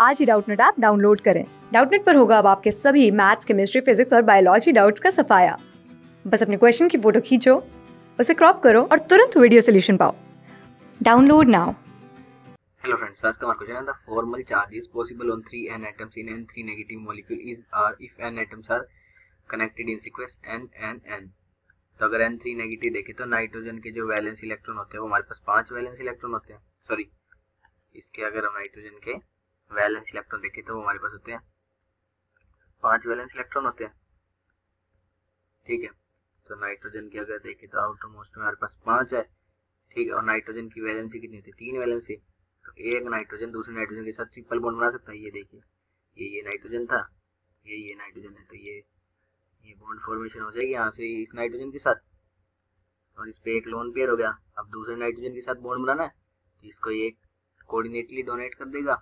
आज ही Doubtnut app download करें। डाउटनेट पर होगा अब आपके सभी मैथ्स केमिस्ट्री फिजिक्स और बायोलॉजी डाउट्स का सफाया। बस अपने क्वेश्चन की फ़ोटो खींचो उसे क्रॉप करो और तुरंत वीडियो सोल्यूशन पाओ। Download now. Hello friends, आज का हमारा क्वेश्चन है the formal charge is possible on three n atoms in n three negative molecule is are if n atoms are connected in sequence n n n. तो अगर n three negative देखें तो nitrogen के जो valence electron होते हैं वो हमारे पास पाँच वैलेंस इलेक्ट्रॉन होते हैं। सॉरी इसके अगर हम नाइट्रोजन के वैलेंस इलेक्ट्रॉन देखें तो हमारे पास होते हैं। पाँच वैलेंस इलेक्ट्रॉन होते हैं। ठीक है तो नाइट्रोजन की अगर देखें तो आउटर मोस्ट में हमारे पास पाँच है। ठीक है, और नाइट्रोजन की वैलेंसी कितनी होती है? तीन वैलेंसी तो एक नाइट्रोजन दूसरे नाइट्रोजन के साथ ट्रिपल बॉन्ड बना सकता है, ये देखिए। ये ये नाइट्रोजन था, ये ये नाइट्रोजन है तो ये ये बॉन्ड फॉर्मेशन हो जाएगी यहाँ से इस नाइट्रोजन के साथ। और इस पे एक लोन पेयर हो गया। अब दूसरे नाइट्रोजन के साथ बॉन्ड बनाना है तो इसको ये कोऑर्डिनेटली डोनेट कर देगा।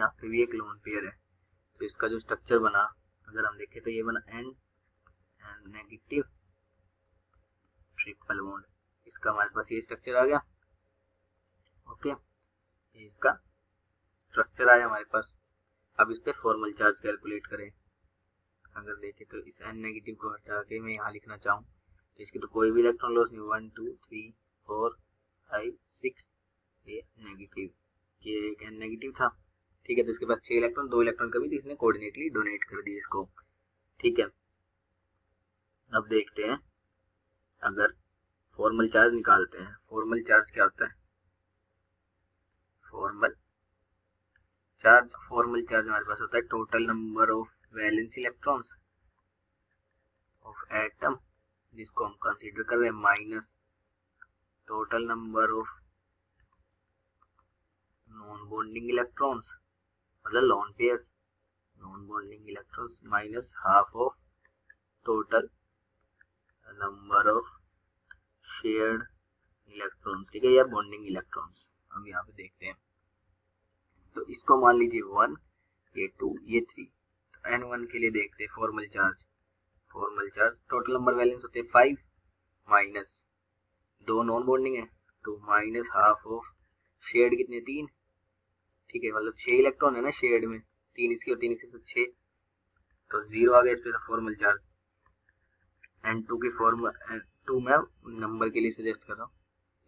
यहाँ पे भी एक लोन पेयर है। तो इसका जो स्ट्रक्चर बना, अगर हम देखें तो ये बना N N negative triple bond इसका हमारे पास ये स्ट्रक्चर आ गया। ओके ये इसका स्ट्रक्चर आया हमारे पास। अब इस पे फॉर्मल चार्ज कैलकुलेट करें। अगर देखें तो इस एन नेगेटिव को हटा के मैं यहाँ लिखना चाहूँ तो इसकी तो कोई भी इलेक्ट्रॉन लॉस नहीं one two three four five six ये नेगेटिव ये एक एन नेगेटिव था। ठीक है तो इसके पास छह इलेक्ट्रॉन दो इलेक्ट्रॉन कभी थी इसने कोऑर्डिनेटली डोनेट कर दी इसको। ठीक है? अब देखते हैं, अगर फॉर्मल चार्ज निकालते हैं फॉर्मल चार्ज क्या होता है? फॉर्मल चार्ज फॉर्मल चार्ज हमारे पास होता है total number of valence electrons of atom जिसको हम कंसीडर कर रहे हैं minus total number of non bonding electrons मतलब lone pairs non bonding electrons minus half of total number of shared electrons ठीक है? या बॉन्डिंग इलेक्ट्रॉन्स हम यहाँ पे देखते हैं। तो इसको मान लीजिए वन ये टू ये थ्री तो एन वन के लिए देखते हैं formal charge formal charge total number valence होते हैं फाइव माइनस दो नॉन बॉन्डिंग है तो माइनस हाफ़ ऑफ़ शेयर्ड कितने तीन। ठीक है मतलब छह इलेक्ट्रॉन है ना शेड में, तीन इसके और तीन इसके साथ छह तो ज़ीरो आ गया इस पे फॉर्मल चार्ज एन टू की फॉर्म टू में नंबर के लिए सजेस्ट कर रहा हूँ।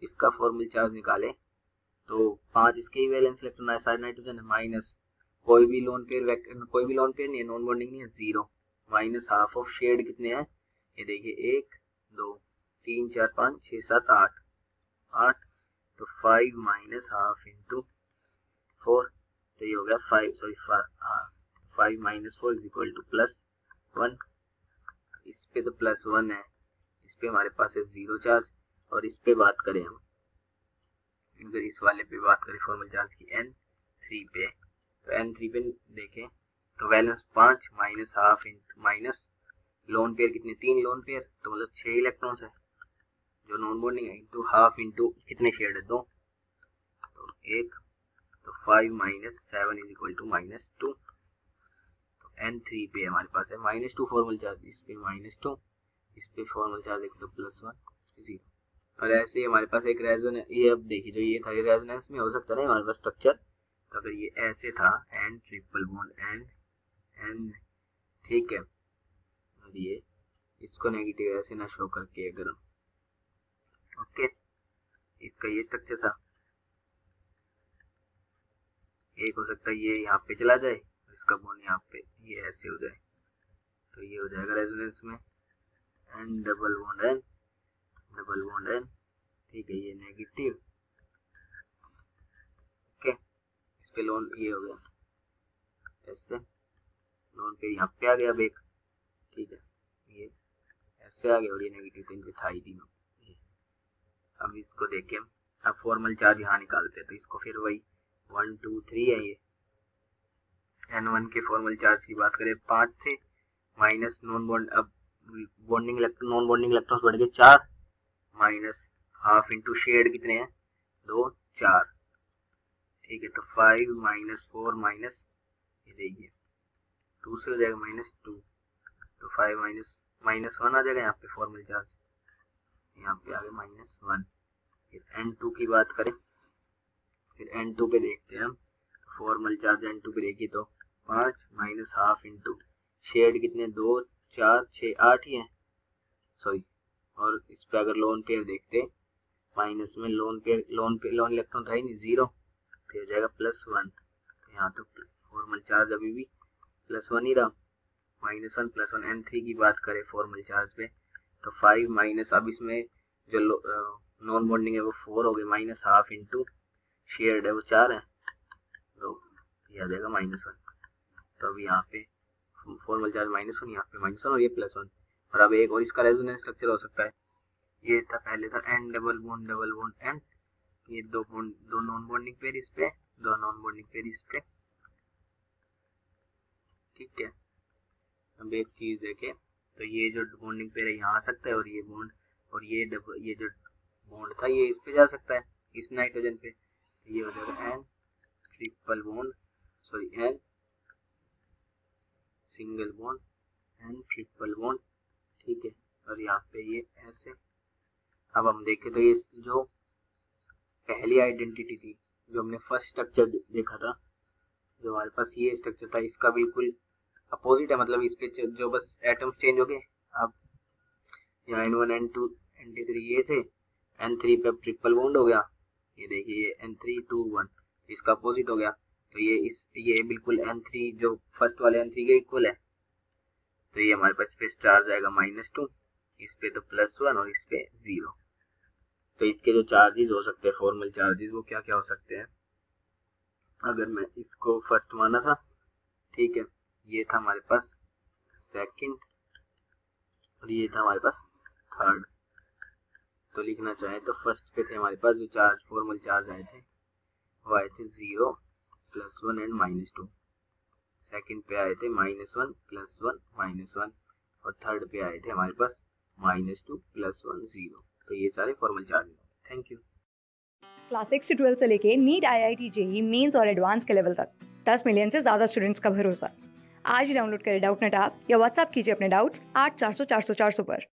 इसका फॉर्मल चार्ज निकाले तो पाँच इसके ही वैलेंस इलेक्ट्रॉन है, सारे नाइट्रोजन है माइनस कोई भी लोन पेयर कोई भी लोन पेयर नहीं है नॉन बॉन्डिंग नहीं है zero minus half of shared कितने हैं? ये देखिए, एक, दो, तीन, चार, पाँच छः सात, आठ। आठ तो five minus half into four तो ये हो गया five sorry five minus four is equal to plus one इस पे तो प्लस वन है। इस पे हमारे पास है ज़ीरो चार्ज और इस पे बात करें हम। अगर इस वाले पे बात करें फॉर्मल चार्ज की एन थ्री पे तो एन थ्री पे देखें तो बैलेंस पाँच minus half into minus lone pair कितने? तीन लोन पेयर तो मतलब छह इलेक्ट्रॉन्स है। जो नॉन बॉन्डिंग है इंटू हाफ़ इंटू कितने शेड है? दो। तो एक five minus seven is equal to minus two तो एन थ्री पे हमारे पास है माइनस टू फॉर्मल चार्ज इस पे माइनस टू इस पे फॉर्मल चार्ज देखो तो प्लस वन ज़ीरो और ऐसे ही हमारे पास एक रेजोनेंस ये अब देखिए जो ये था, ये रेजोनेंस में हो सकता है हमारे पास स्ट्रक्चर तो अगर ये ऐसे था N triple bond N N ठीक है। और ये, इसको नेगेटिव ऐसे ना शो करके अगर ओके इसका ये स्ट्रक्चर था। एक हो सकता है ये यहाँ पे चला जाए, इसका बोन यहाँ पे, ये ऐसे हो जाए। तो ये हो जाएगा रेजोनेंस में। N double bond N double bond N ठीक है, ये नेगेटिव ओके इस पे लोन ये हो गया। ऐसे लोन पे यहाँ पे आ गया अब एक, ठीक है, ये ऐसे आ गया और ये नेगेटिव तो इनके था ही तीनों अब इसको देखें, अब फॉर्मल चार्ज यहाँ निकालते हैं तो इसको फिर वही वन टू थ्री है ये। एन वन के फॉर्मल चार्ज की बात करें, पाँच थे। माइनस नॉन बॉन्ड अब बॉन्डिंग नॉन बॉन्डिंग इलेक्ट्रॉन्स बढ़ गए चार। माइनस हाफ़ इंटू शेड कितने हैं? दो, चार। ठीक है तो फाइव माइनस फोर माइनस ये देखिए। टू से हो जाएगा माइनस टू तो फाइव माइनस माइनस वन आ जाएगा यहाँ पे फॉर्मल चार्ज यहाँ पे आ गया माइनस वन एन टू की बात करें। फिर एन टू पे देखते हैं हम। फॉर्मल चार्ज एन टू पे देखिए तो पाँच माइनस हाफ़ इंटू शेड कितने? दो, चार छः आठ ही हैं। सॉरी और इस पे अगर लोन पेयर देखते माइनस में लोन पेयर लोन पे लोन इलेक्ट्रॉन था ही नहीं ज़ीरो तो हो जाएगा प्लस वन यहाँ तो फॉर्मल चार्ज अभी भी प्लस वन ही रहा। Minus one plus one N three की बात करें फॉर्मल चार्ज पे तो फाइव माइनस अब इसमें जो नॉन बॉन्डिंग है वो फोर हो गई माइनस हाफ़ इंटू शेयर्ड है, वो चार है। तो ये आ जाएगा माइनस वन। तो अब यहाँ पे फॉर्मल चार्ज माइनस वन, यहाँ पे माइनस वन और ये प्लस वन। और अब एक और इसका रेजोनेंस स्ट्रक्चर हो सकता है। ये था पहले था N double bond double bond N ये दो बॉन्ड दो नॉन बॉन्डिंग पेयर इस पे, दो नॉन बॉन्डिंग पेयर इस पे। ठीक है। अब एक चीज़ देखे। तो ये जो बॉन्डिंग पेयर है, यहाँ आ सकता है और ये बॉन्ड और ये डबल ये जो बॉन्ड था, ये इस पे जा सकता है, इस नाइट्रोजन पे। ये हो जाएगा N triple bond sorry N single bond N triple bond ठीक है? और यहाँ पे ये ऐसे अब हम देखें तो ये जो पहली आइडेंटिटी थी, जो हमने फ़र्स्ट स्ट्रक्चर देखा था, जो हमारे पास ये स्ट्रक्चर था, इसका बिल्कुल अपोजिट है मतलब इस पे जो बस एटम्स चेंज हो गए। अब यहाँ N one N two N T three ये थे। एन थ्री पे ट्रिपल बॉन्ड हो गया। ये देखिए एन थ्री टू वन इसका अपोजिट हो गया। तो ये इस, ये बिल्कुल एन थ्री जो फ़र्स्ट वाले एन थ्री के इक्वल है। तो ये हमारे पास पे चार्ज आएगा माइनस टू इस पे तो प्लस वन और इस पे ज़ीरो तो इसके जो चार्जेस हो सकते हैं फॉर्मल चार्जेस वो क्या क्या हो सकते हैं? अगर मैं इसको फ़र्स्ट माना था, ठीक है, ये था हमारे पास सेकंड और ये था हमारे पास थर्ड तो लिखना चाहे तो फ़र्स्ट पे थे हमारे पास जो चार्ज फॉर्मल चार्ज आए थे, वो आए थे zero plus one and minus two second पे आए थे minus one plus one minus one और थर्ड पे आए थे हमारे पास minus two plus one zero तो ये सारे formal charge thank you class six से ट्वेल्थ से लेके NEET I I T JEE mains और एडवांस के लेवल तक। दस मिलियन से ज़्यादा स्टूडेंट्स का भरोसा। आज ही डाउनलोड करें डाउट नेट आप या व्हाट्सअप कीजिए अपने डाउट्स आठ चार सौ चार सौ चार सौ पर।